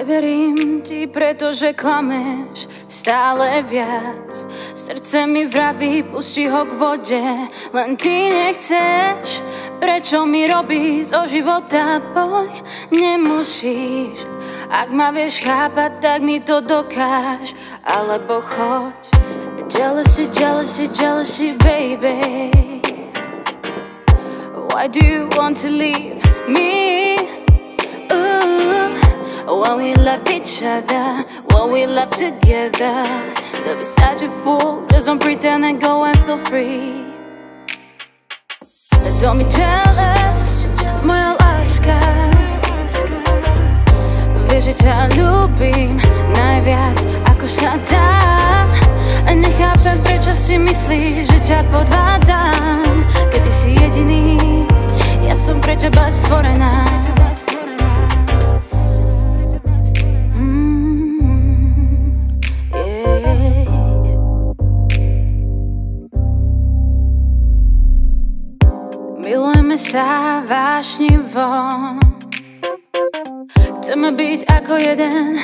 Neverím ti, pretože klameš stále viac. Srdce mi vraví, pusti ho k vode Len ty nechceš. Prečo mi robí zo života? Boj? Nemusíš. Ak ma vieš chápať, tak mi to dokáž. Alebo choď. Jealousy, jealousy, jealousy, baby. Why do you want to leave when we love each other, when we love together. Don't be such a fool, just don't pretend and go and feel free. Don't be jealous, moja láska. Vieš, že ťa ľúbim najviac, ako sa dá. Nechápem, prečo si myslíš, že ťa podvádzam Keď ty si jediný, ja som pre teba stvorená Milujeme sa vášnivo. Chceme byť ako jeden,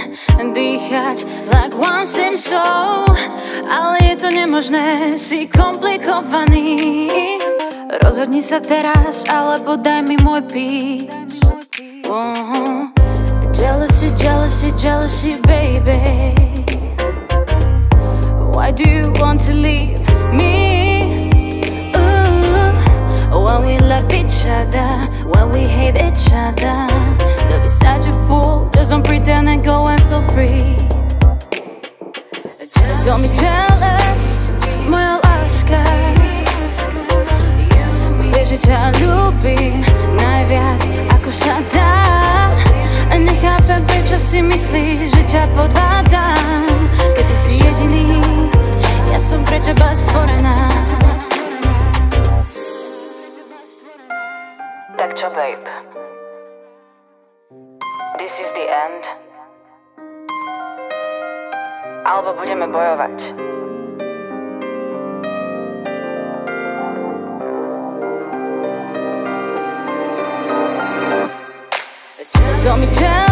dýchať like one same soul. Ale je to nemožné, si komplikovaný. Rozhodni sa teraz, alebo daj mi môj peace uh-huh. Jealousy, jealousy, jealousy, baby. Why do you want to leave me? Other When we hate each other. Don't be such a fool Just don't pretend and go and feel free. Don't be jealous Moja láska že ťa ľúbim najviac ako sa dá A nechápem prečo si myslíš, že ťa podvádzam Keď Čo babe? This is the end? Alebo budeme bojovať? Don't be